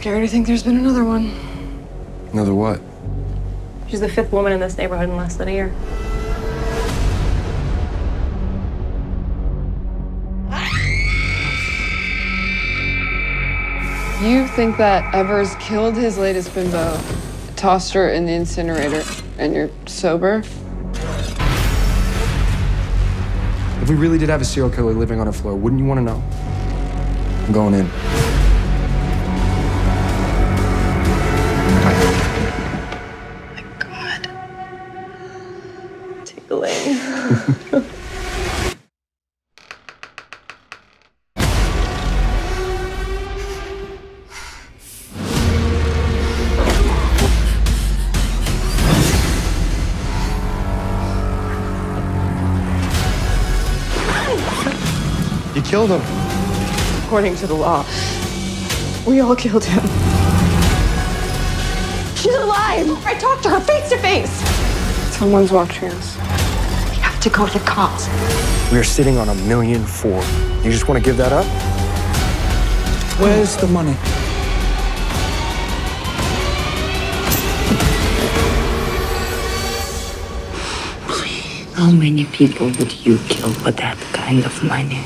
scary to think there's been another one. Another what? She's the fifth woman in this neighborhood in less than a year. You think that Evers killed his latest bimbo, tossed her in the incinerator, and you're sober? If we really did have a serial killer living on our floor, wouldn't you want to know? I'm going in. Tickling. You killed him. According to the law, we all killed him. She's alive! I talked to her face to face! Someone's watching us. We have to go to the cops. We are sitting on a million four. You just want to give that up? Where's the money? How many people would you kill for that kind of money?